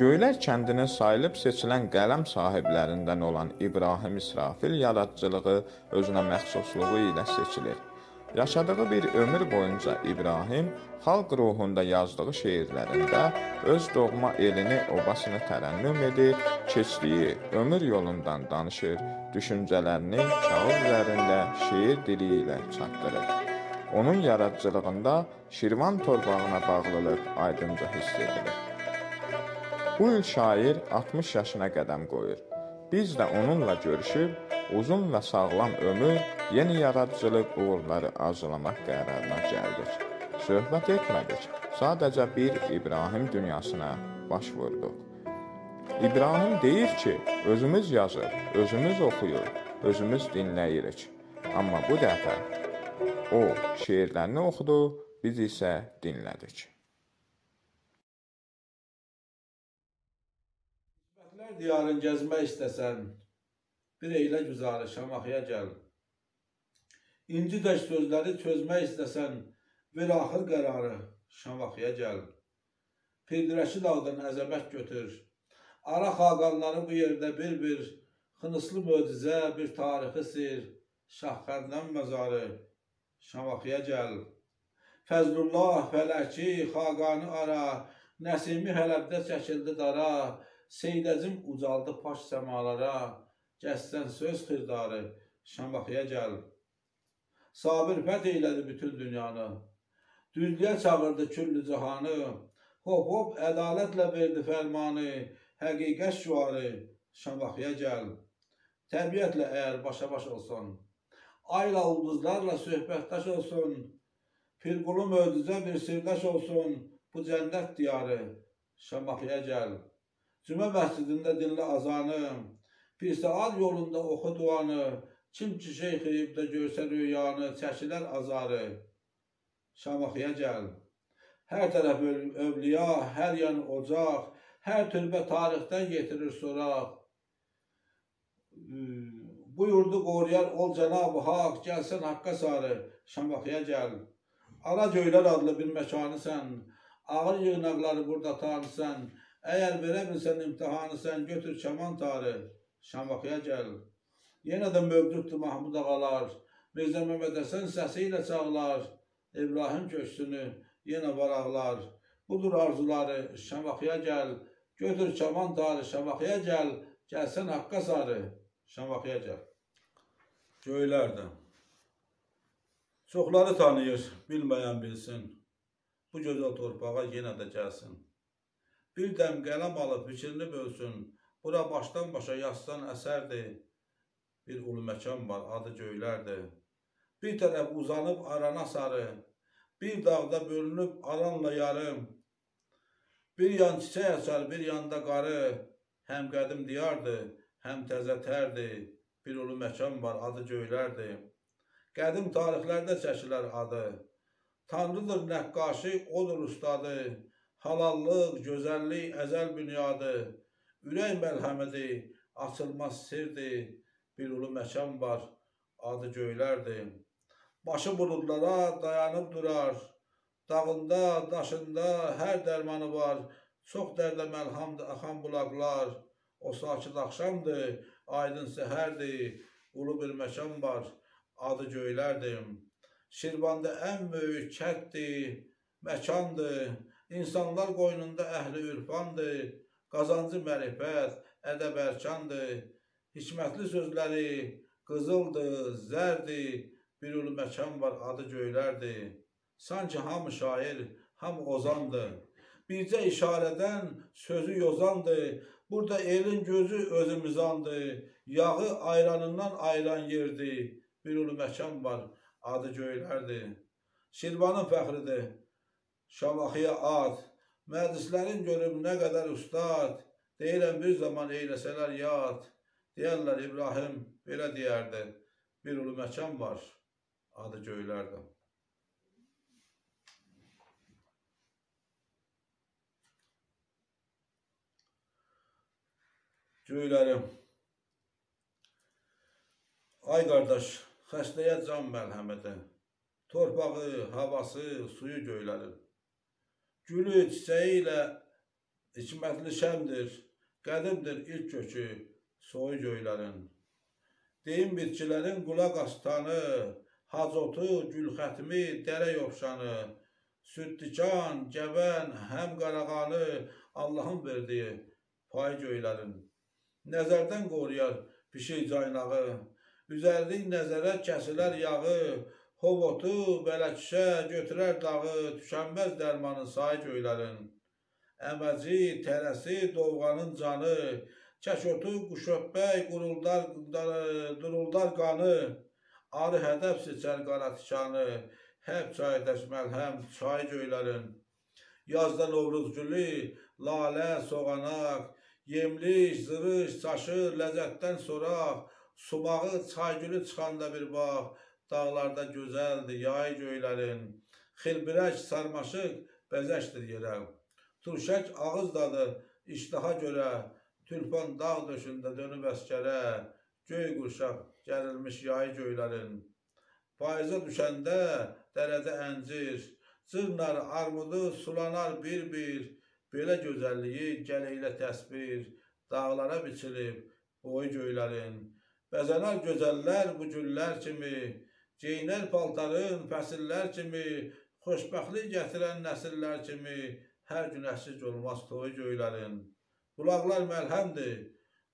Göylər kəndinin sayılıb seçilən qələm sahiblərindən olan İbrahim İsrafil yaradıcılığı özünə məxsusluğu ilə seçilir. Yaşadığı bir ömür boyunca İbrahim xalq ruhunda yazdığı şeirlərində öz doğma elini, obasını tərənnüm edir, keçdiyi ömür yolundan danışır, düşüncələrini kağız üzərində şeir dili ilə çatdırır. Onun yaradıcılığında Şirvan torpağına bağlılıq aydınca hiss edilir. Bu il şair 60 yaşına qədəm qoyur. Biz də onunla görüşüb uzun və sağlam ömür, yeni yaradıcılıq uğurları arzulamaq qərarına gəldik. Söhbət etmədik, sadəcə bir İbrahim dünyasına baş vurduq. İbrahim deyir ki, özümüz yazır, özümüz oxuyur, özümüz dinləyirik. Amma bu dəfə o şeirlərini oxudu, biz isə dinlədik. Şəhər diyarın gəzmək istəsən, bir eylə güzarı Şamaxıya gəl. İnci dəş sözləri çözmək istəsən, ver axır qərarı Şamaxıya gəl. Pirdirəşi dağdan əzəbət götür. Ara xaqanları bu yerdə bir-bir, xınıslı möcüzə, bir tarixi sir, Şahxəndən məzarı Şamaxıya gəl. Fəzlullah, fələki, xaqanı ara, Nəsimi hələbdə çəkildi dara, Seydəcim ucaldı paş səmalara, Gəssən söz xirdarı, Şamaxıya gəl. Sabir fəth eylədi bütün dünyanı, Düzlüyə çağırdı küllü cahanı, Hop hop ədalətlə verdi fərmanı, Həqiqət şüarı, Şamaxıya gəl. Təbiətlə əgər başa-baş olsun, Ayla ulduzlarla söhbətdaş olsun, Pirqulu möcüzə bir sirdaş olsun, Bu cənnət diyarı, Şamaxıya gəl. Cümə məscidində dinlə azanı, bir saat yolunda oxu duanı, kim ki şeyxiyib də görsə rüyanı, çəkilər azarı, Şamaxıya gəl. Hər tərəf övliya, hər yan ocaq, hər türbə tarixdən getirir soraq. Bu yurdu qoruyar ol Cənab-ı Haq, gəlsən haqqa sarı, Şamaxıya gəl. Ara göylər adlı bir məkanı sən, ağır yığınaqları burada tanısan, Əgər verə bilsən imtihanı sən götür kaman tarı, Şamaxıya gəl. Yenə də mövcuddur Mahmud ağalar, Mirzə Məhməd Həsən səsi ilə çağlar, İbrahim köksünü yenə varaqlar. Budur arzuları, Şamaxıya gəl, götür kaman tarı, Şamaxıya gəl, gəlsən haqqa sarı, Şamaxıya gəl. Göylərdə. Çoxları tanıyır, bilməyən bilsin. Bu gözəl torpağa yenə də gəlsin. Bir dəm qələm alıb fikrini bölsün, bura başdan başa yazsan əsərdir. Bir ulu məkan var, adı göylərdir. Bir tərəf uzanıb arana sarı, bir dağda bölünüb aranla yarım. Bir yan çiçək açar, bir yanda qarı, həm qədim diyardır, həm təzə tərdir. Bir ulu məkan var, adı göylərdir. Qədim tarixlərdə çəkilər adı. Tanrıdır nəqqaşı, odur ustadı. Halallıq, gözəllik, əzəl bünyadı, ürək məlhəmidir, açılmaz sirdir, bir ulu məkan var, adı göylərdir. Başı buludlara dayanıb durar, dağında, daşında hər dərmanı var, çox dərdə məlhamdır axan bulaqlar, o sakit axşamdır, aydın səhərdir, ulu bir məkan var, adı göylərdir. Şirvanda ən böyük kətdir, məkandır, İnsanlar qoynunda əhli ürfandır, qazancı mərifət, ədəb ərkandır, hikmətli sözləri qızıldır, zərdir, bir ulu məkan var, adı göylərdir. Sanki hamı şair, hamı ozandır. Bircə işarədən sözü yozandır, burada elin gözü özümüzandır, yağı ayranından ayran yerdir, bir ulu məkan var, adı göylərdir. Şirvanın fəxridir, Şamaxıya at, məclislərin görüm nə qədər ustad, deyirəm bir zaman eyləsələr yad, deyərlər İbrahim belə deyərdi, bir ulu məkan var, adı göylərdə. Göylərim, ay qardaş, xəstəyə can məlhəmədə, torpağı, havası, suyu göylərim. Gülü, çiçəyi ilə hikmətli şəmdir, qədimdir ilk kökü soy göylərin. Deyim bitkilərin qulaq astanı, hacotu, gülxətmi, dərə yovşanı, süddikan, gəvən, həm qarağanı Allahın verdiyi pay göylərin. Nəzərdən qoruyar pişik caynağı, üzərlik nəzərə kəsilər yağı, hovotu, bələkşə götürər dağı, tükənməz dərmanın say göylərin. Əməci, tərəsi, dovğanın canı, Kəşotu, quşöpbəy, quruldar, duruldar qanı, arı hədəf seçər qara tikanı, həb çaydaş məlhəm, çay göylərin. Yazda Novruz gülü, lalə, soğanaq, yemlik, zırış, çaşır, ləzzətdən soraq, sumağı, çay gülü çıxanda bir bax, dağlarda gözəldir, yay göylərin. Xilbirək, sarmaşıq, bəzəkdir yerə. Turşək ağız dadı, iştaha görə, Türpan dağ döşündə dönüb əskərə, göy qurşaq gərilmiş yay göylərin. Payıza düşəndə dərədə əncir, cırnar, armudu sulanar bir-bir, belə gözəlliyi gələylə təsvir, dağlara biçilib boy göylərin. Bəzənər gözəllər bu güllər kimi, geyinər paltarın fəsillər kimi, xoşbəxtlik gətirən nəsillər kimi, hər gün əksiz olmaz toy göylərin. Qulaqlar məlhəmdir,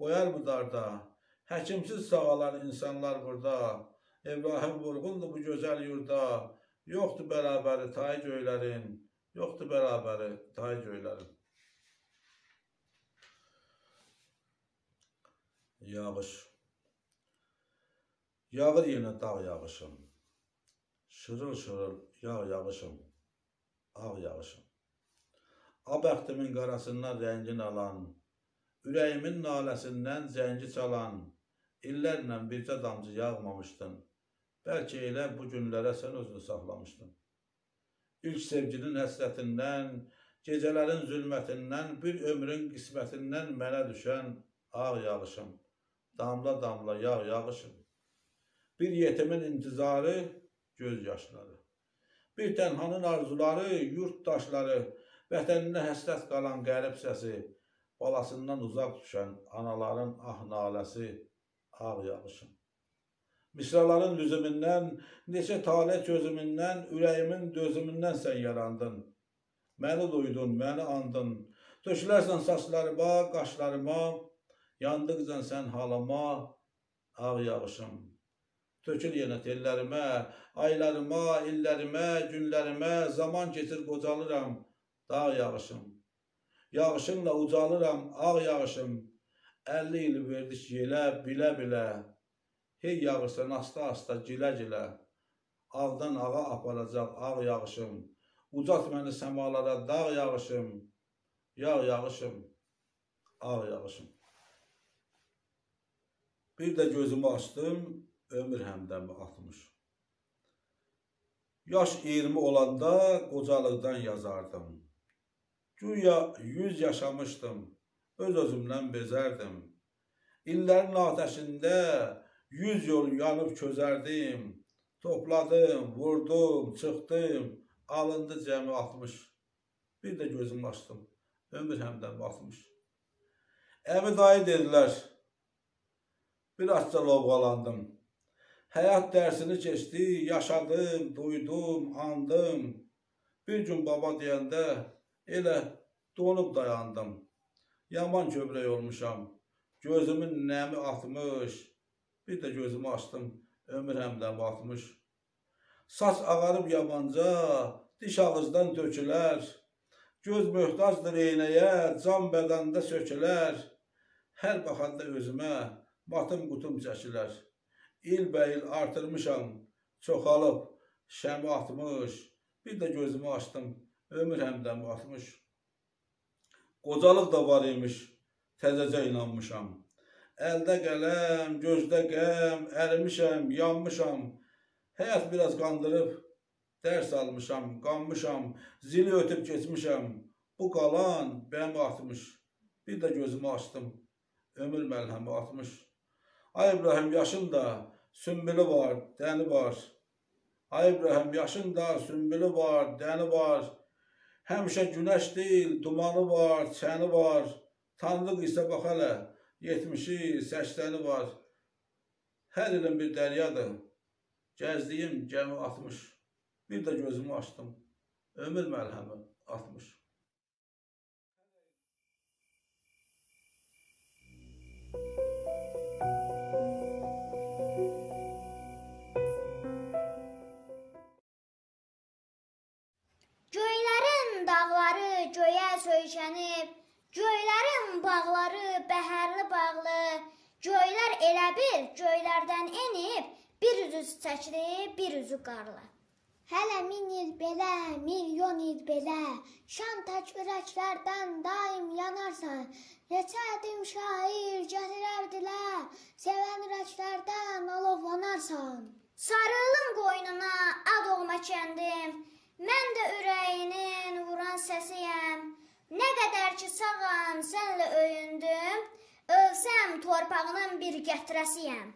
qoyar mı darda? Həkimsiz sağalan insanlar burada. İbrahim vurğundur bu gözəl yurda. Yoxdur bərabəri tay göylərin. Yoxdur bərabəri tay göylərin. Yağış. Yağır yenə dağ yağışım. Şırıl-şırıl yağ yağışım. Ağ yağışım. Abəxtimin qarasından rəngin alan, ürəyimin naləsindən zəngi çalan, illərlə bircə damcı yağmamışdın. Bəlkə elə bu günlərə sən özünü saxlamışdın. İlk sevginin həsrətindən, gecələrin zülmətindən, bir ömrün qismətindən mənə düşən ağ yağışım, damla-damla yağ yağışım. Bir yetimin intizarı, göz yaşları. Bir tənhanın arzuları, yurt daşları, Vətəninə həsrət qalan qərib səsi, balasından uzaq düşən anaların ah naləsi, ağ yağışım. Misraların lüzümündən, neçə talə gözümündən, ürəyimin dözümündən sən yarandın. Məni duydun, məni andın. Tökülərsən saçlarıma, qaşlarıma, yandıqca sən halıma, ağ yağışım. Tökül yenə tellərimə, aylarıma, illərimə, günlərimə, zaman keçir qocalıram, dağ yağışım. Yağışınla ucalıram, ağ yağışım. 50 il verdik yelə, bilə-bilə. Hey yağırsan asta-asta, gilə-gilə. Ağdan ağa aparacaq ağ yağışım. Ucat məni səmalara dağ yağışım. Yağ yağışım, ağ yağışım. Bir də gözümü açdım, ömür həmdəmi atmış. Yaş 20 olanda qocalıqdan yazardım. Güya yüz yaşamışdım, öz-özümdən bezərdim. İllərin ateşində yüz yol yanıb közərdim. Topladım, vurdum, çıxdım, alındı cəmi 60. Bir də gözümü açdım, ömür həmdən batmış. Əmi dayı dedilər, bir açca lovğalandım. Həyat dərsini keçdi, yaşadım, duydum, andım. Bir gün baba deyəndə Elə donub dayandım. Yaman kövrək olmuşam. Gözümün nəmi atmış. Bir də gözümü açdım. Ömür həmdən batmış. Saç ağarıb yamanca, diş ağızdan tökülər. Göz möhtacdır eynəyə, can bədəndə sökülər. Hər baxanda özümə matım qutum çəkilər. İl bəyil artırmışam, çoxalıb, şəmi atmış. Bir də gözümü açdım, ömür həmdən batmış. Qocalıq da var imiş, təzəcə inanmışam. Əldə qələm, gözdə qəm, ərimişəm, yanmışam. Həyat biraz qandırıb, dərs almışam, qanmışam, zili ötüb keçmişəm. Bu qalan bəmi atmış. Bir də gözümü açdım, ömür məlhəmi atmış. Ay İbrahim yaşın da, sümbülü var, dəni var. Ay İbrahim yaşın da, sümbülü var, dəni var. Həmişə günəş deyil, dumanı var, çəni var. Tanrılıq isə bax hələ 70-i, 80-i var. Hər ilin bir dəryadır. Gəzdiyim gəmi 60. Bir də gözümü açdım. Ömür məlhəmi 60. Göyə söykənib, göylərin bağları bəhərli bağlı, göylər elə bir göylərdən enib, bir üzü çiçəkli, bir üzü qarlı. Hələ min il belə, milyon il belə, şan tək ürəklərdən daim yanarsan. Neçədim şair gətirər dilə, sevən ürəklərdən alovlanarsan. Sarılım qoynuna, ad olma kəndim, mən də ürəyinin vuran səsiyəm. Nə qədər ki sağam, sənlə öyündüm, ölsəm torpağının bir gətirəsiyəm.